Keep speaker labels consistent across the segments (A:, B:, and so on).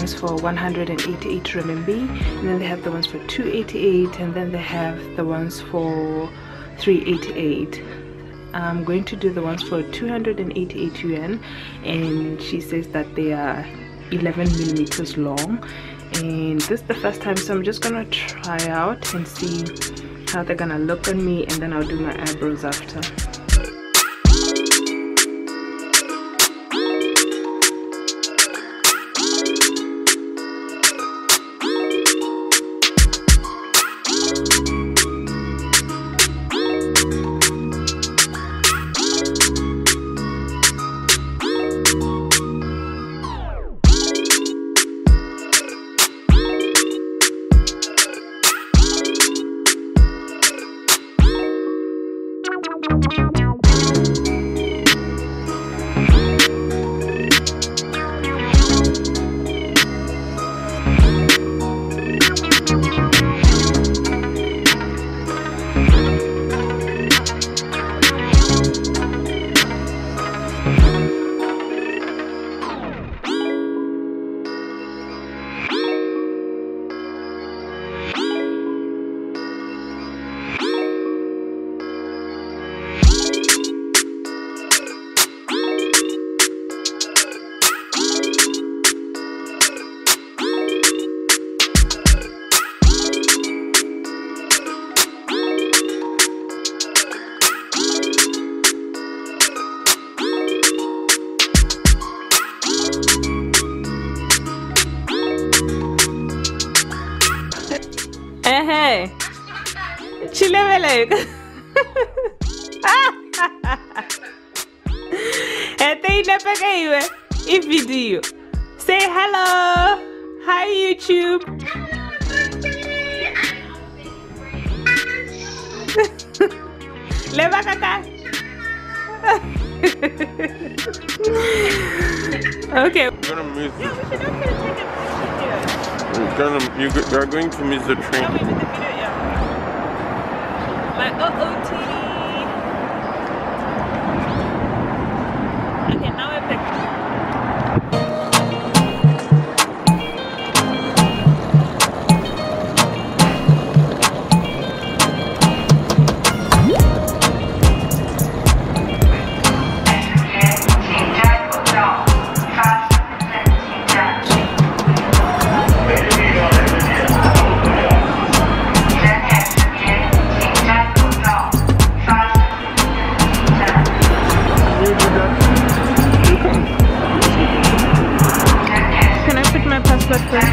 A: ones for 188 renminbi and then they have the ones for 288 and then they have the ones for 388 I'm going to do the ones for 288 yuan and she says that they are 11 millimeters long. And this is the first time so I'm just gonna try out and see how they're gonna look on me and then I'll do my eyebrows after Ehe. Chilebelek. Ete inapakaiwe hii video. Say hello. Hi YouTube. Leva kaka. okay.
B: You're gonna miss
A: Yeah, a video.
B: You're gonna you go- you're going to miss the train.
A: My OOTD. Okay, now put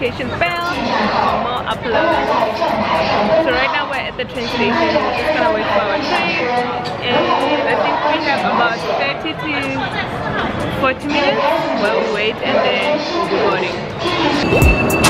A: notification bell for more uploads. So right now we're at the train station. We're just gonna wait for our train, and I think we have about 30 to 40 minutes while we wait, and then we'll be boarding.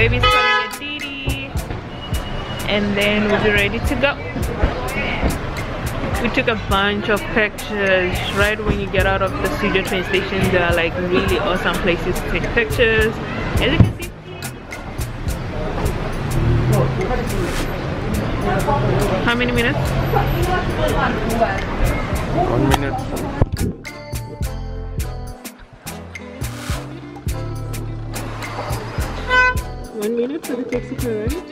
A: Baby's calling a Didi. And then we'll be ready to go. We took a bunch of pictures right when you get out of the Suzhou train station. There are like really awesome places to take pictures. How many minutes?
B: One minute.
A: One minute for the taxi to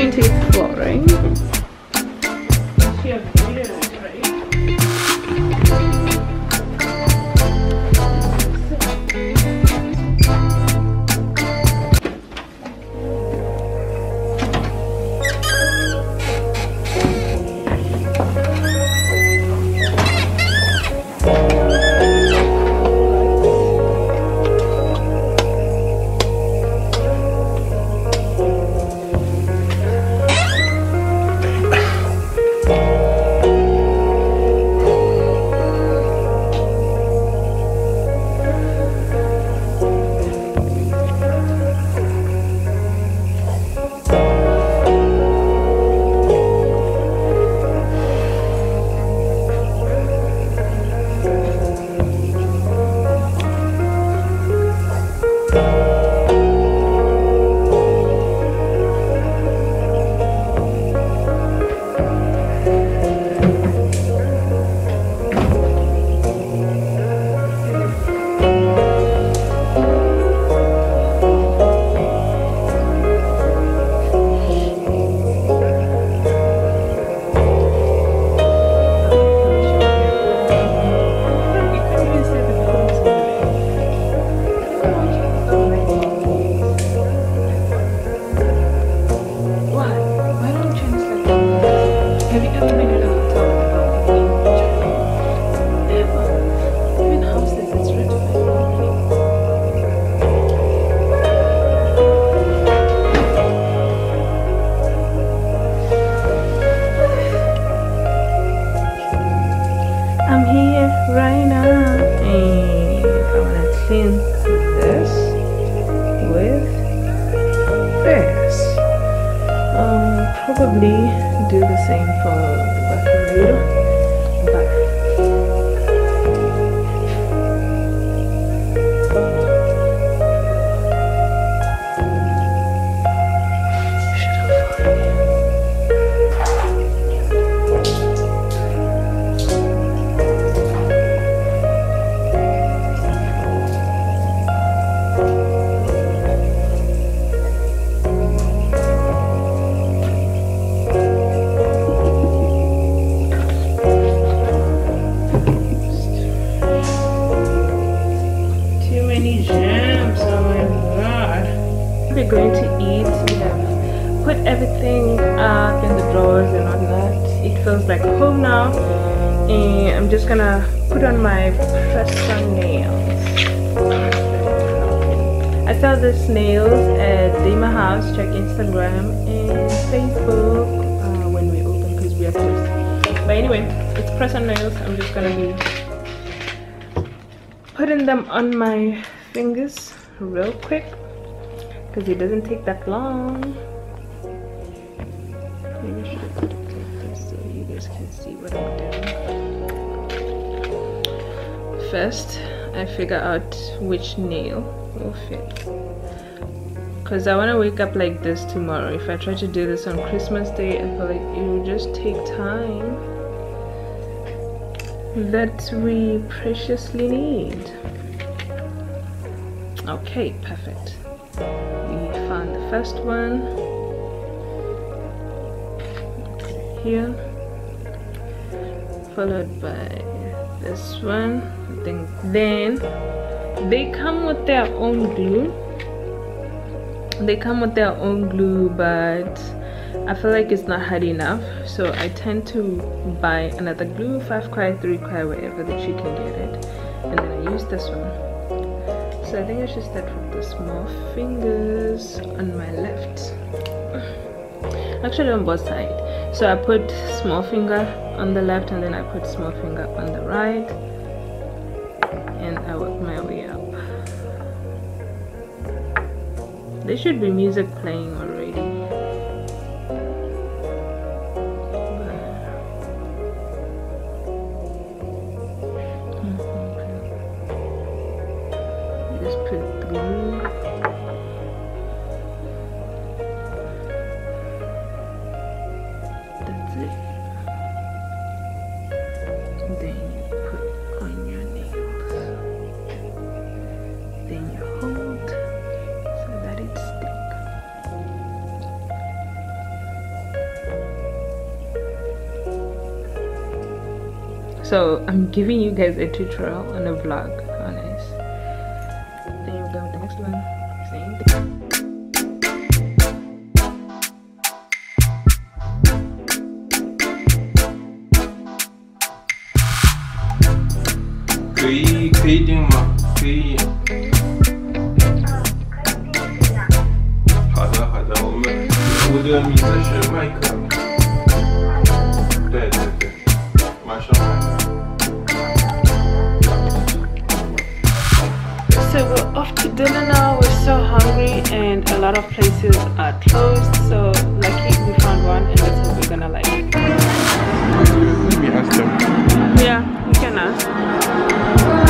A: 28th floor, right? Here, this. Um, probably do the same for the bathroom but Too jams, my god. We're going to eat. We have put everything up in the drawers and whatnot. It feels like home now. And I'm just gonna put on my press-on nails. I sell these nails at Dhama House. Check Instagram and Facebook uh, when we open because we have to. But anyway, it's press-on nails. I'm just gonna be putting them on my fingers real quick because it doesn't take that long. Maybe I should put it like this so you guys can see what I'm doing. First, I figure out which nail will fit. Because I want to wake up like this tomorrow. If I try to do this on Christmas Day, I feel like it will just take time that we preciously need. Okay, perfect. We found the first one here, followed by this one. I think then they come with their own glue. They come with their own glue, but I feel like it's not hard enough, so I tend to buy another glue, 5 cry, 3 cry, wherever that you can get it, and then I use this one. So I think I should start with the small fingers on my left. Actually, on both sides. So I put small finger on the left, and then I put small finger on the right, and I work my way up. There should be music playing already. That's it. Then you put on your nails. Then you hold so that it sticks. So I'm giving you guys a tutorial on a vlog
B: Can you can you 定吗？可以。好的好的，我们我的名字是麦克。对对对，马上来。
A: So we're off to dinner now. We're so hungry and a lot of places are closed. So lucky we found one and let's hope we're gonna like it.
B: Let me ask them.
A: Yeah, you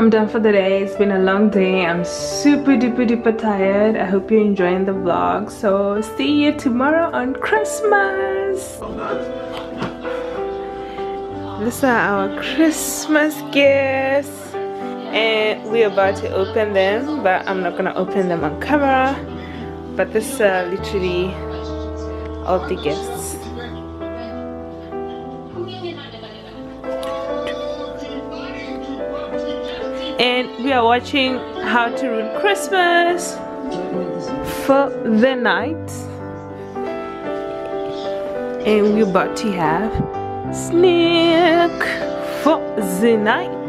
C: I'm done for the day. It's been a long day. I'm super duper duper tired. I hope you're enjoying the vlog. So see you tomorrow on Christmas.
A: these are our christmas gifts and we're about to open them but i'm not gonna open them on camera but this are literally all the gifts and we are watching how to ruin christmas for the night. And we're about to have snack for the night